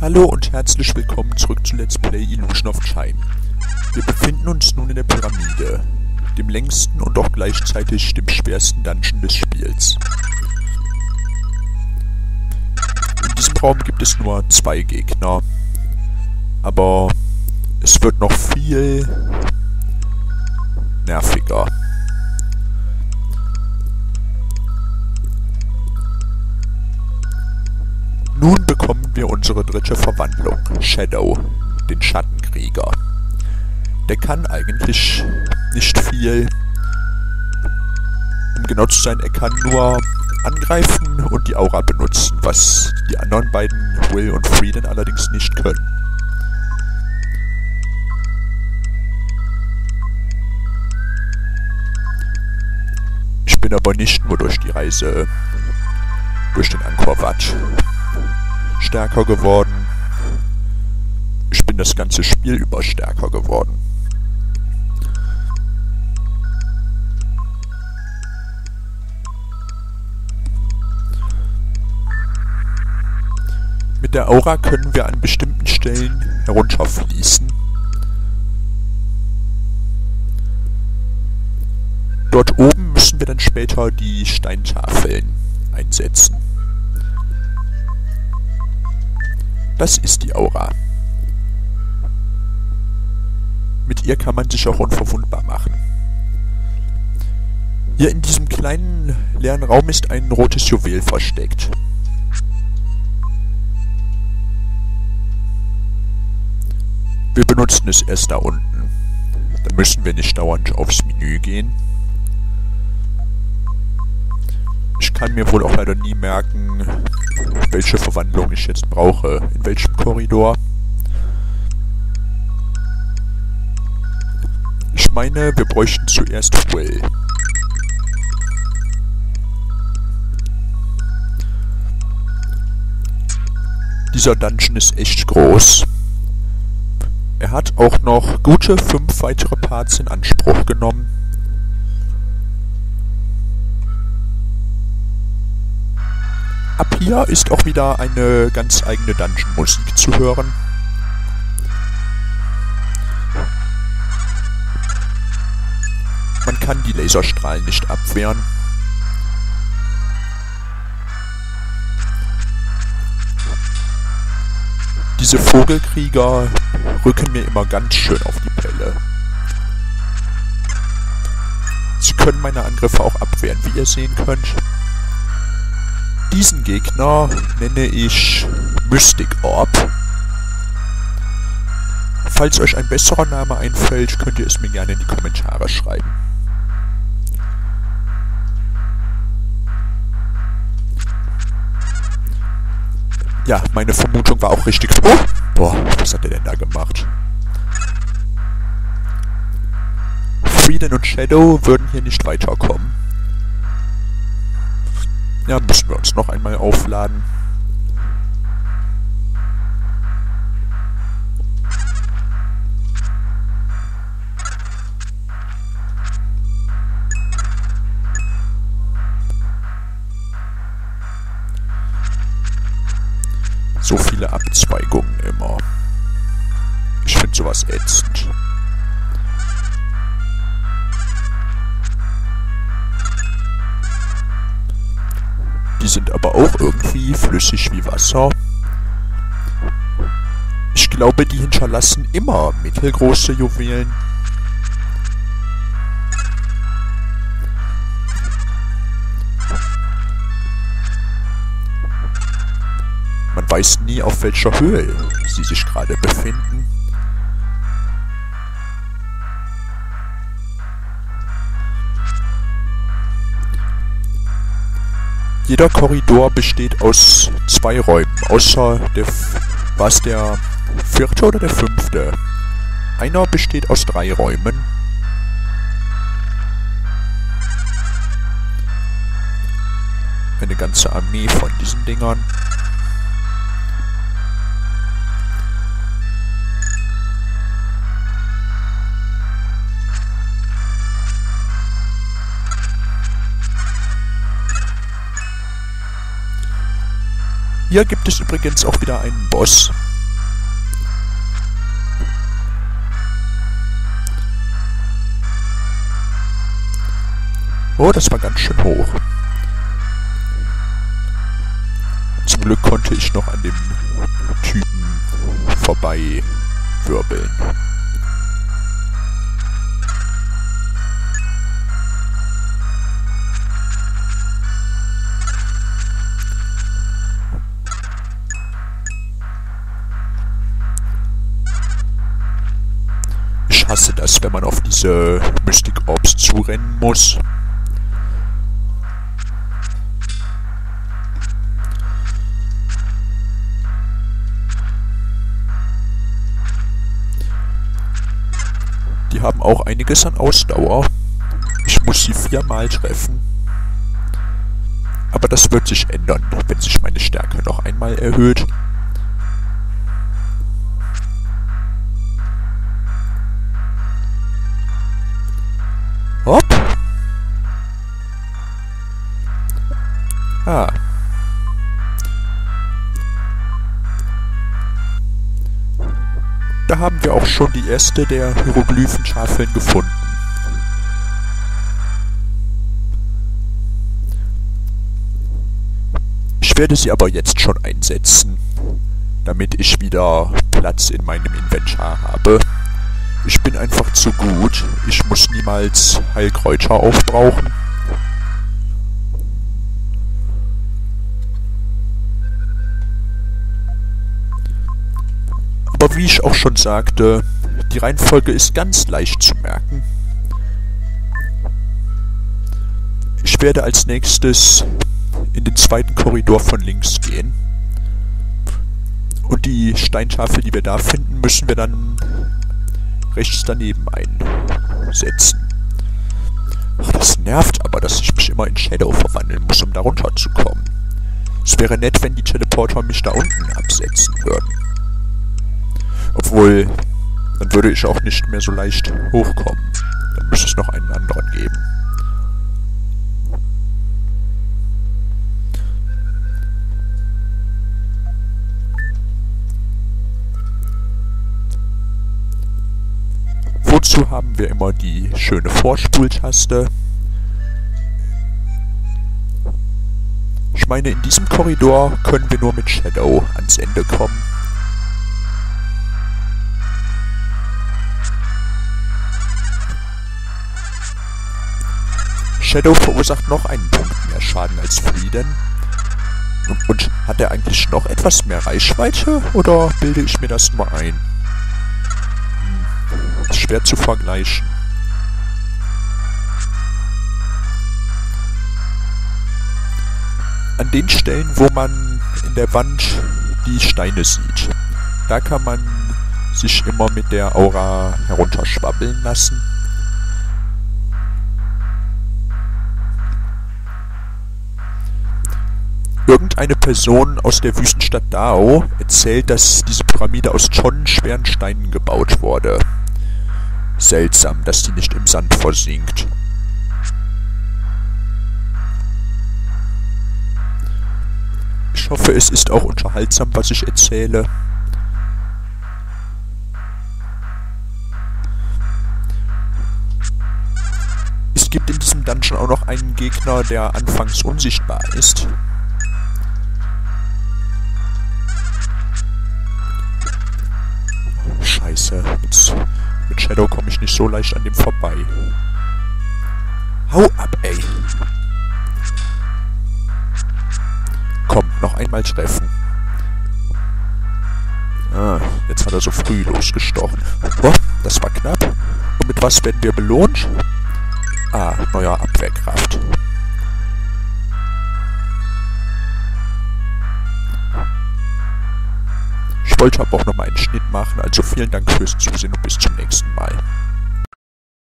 Hallo und herzlich willkommen zurück zu Let's Play Illusion of Time. Wir befinden uns nun in der Pyramide, dem längsten und auch gleichzeitig dem schwersten Dungeon des Spiels. In diesem Raum gibt es nur zwei Gegner, aber es wird noch viel nerviger. Nun bekommen wir unsere dritte Verwandlung, Shadow, den Schattenkrieger. Der kann eigentlich nicht viel. Um genau zu sein, er kann nur angreifen und die Aura benutzen, was die anderen beiden, Will und Frieden, allerdings nicht können. Ich bin aber nicht nur durch die Reise durch den Angkor Wat stärker geworden. Ich bin das ganze Spiel über stärker geworden. Mit der Aura können wir an bestimmten Stellen herunterfließen. Dort oben müssen wir dann später die Steintafeln einsetzen. Das ist die Aura. Mit ihr kann man sich auch unverwundbar machen. Hier in diesem kleinen leeren Raum ist ein rotes Juwel versteckt. Wir benutzen es erst da unten. Dann müssen wir nicht dauernd aufs Menü gehen. Ich kann mir wohl auch leider nie merken, welche Verwandlung ich jetzt brauche, in welchem Korridor. Ich meine, wir bräuchten zuerst Will. Dieser Dungeon ist echt groß. Er hat auch noch gute fünf weitere Parts in Anspruch genommen. Ab hier ist auch wieder eine ganz eigene Dungeon-Musik zu hören. Man kann die Laserstrahlen nicht abwehren. Diese Vogelkrieger rücken mir immer ganz schön auf die Pelle. Sie können meine Angriffe auch abwehren, wie ihr sehen könnt. Diesen Gegner nenne ich Mystic Orb. Falls euch ein besserer Name einfällt, könnt ihr es mir gerne in die Kommentare schreiben. Ja, meine Vermutung war auch richtig. Oh! Boah, was hat er denn da gemacht? Frieden und Shadow würden hier nicht weiterkommen. Ja, müssen wir uns noch einmal aufladen. So viele Abzweigungen immer. Ich finde sowas ätzend. Sind aber auch irgendwie flüssig wie Wasser. Ich glaube, die hinterlassen immer mittelgroße Juwelen. Man weiß nie, auf welcher Höhe sie sich gerade befinden. Jeder Korridor besteht aus zwei Räumen, außer der... War es der vierte oder der fünfte? Einer besteht aus drei Räumen. Eine ganze Armee von diesen Dingern. Hier gibt es übrigens auch wieder einen Boss. Oh, das war ganz schön hoch. Zum Glück konnte ich noch an dem Typen vorbei wirbeln. Hasse das, wenn man auf diese Mystic Orbs zurennen muss. Die haben auch einiges an Ausdauer. Ich muss sie viermal treffen. Aber das wird sich ändern, wenn sich meine Stärke noch einmal erhöht. Auch schon die erste der Hieroglyphenschafeln gefunden. Ich werde sie aber jetzt schon einsetzen, damit ich wieder Platz in meinem Inventar habe. Ich bin einfach zu gut. Ich muss niemals Heilkräuter aufbrauchen. Wie ich auch schon sagte, die Reihenfolge ist ganz leicht zu merken. Ich werde als nächstes in den zweiten Korridor von links gehen. Und die Steintafel, die wir da finden, müssen wir dann rechts daneben einsetzen. Ach, das nervt aber, dass ich mich immer in Shadow verwandeln muss, um da runterzukommen. Es wäre nett, wenn die Teleporter mich da unten absetzen würden. Obwohl, dann würde ich auch nicht mehr so leicht hochkommen. Dann müsste es noch einen anderen geben. Wozu haben wir immer die schöne Vorspultaste? Ich meine, in diesem Korridor können wir nur mit Shadow ans Ende kommen. Shadow verursacht noch einen Punkt mehr Schaden als Frieden. Und hat er eigentlich noch etwas mehr Reichweite oder bilde ich mir das nur ein? Hm, schwer zu vergleichen. An den Stellen, wo man in der Wand die Steine sieht, da kann man sich immer mit der Aura herunterschwabbeln lassen. Irgendeine Person aus der Wüstenstadt Dao erzählt, dass diese Pyramide aus tonnenschweren Steinen gebaut wurde. Seltsam, dass die nicht im Sand versinkt. Ich hoffe, es ist auch unterhaltsam, was ich erzähle. Es gibt in diesem Dungeon auch noch einen Gegner, der anfangs unsichtbar ist. Scheiße. Jetzt, mit Shadow komme ich nicht so leicht an dem vorbei. Hau ab, ey. Komm, noch einmal treffen. Ah, jetzt hat er so früh losgestochen. Oh, das war knapp. Und mit was werden wir belohnt? Ah, neuer Abwehrkraft. Wollte aber auch nochmal einen Schnitt machen. Also vielen Dank fürs Zusehen und bis zum nächsten Mal.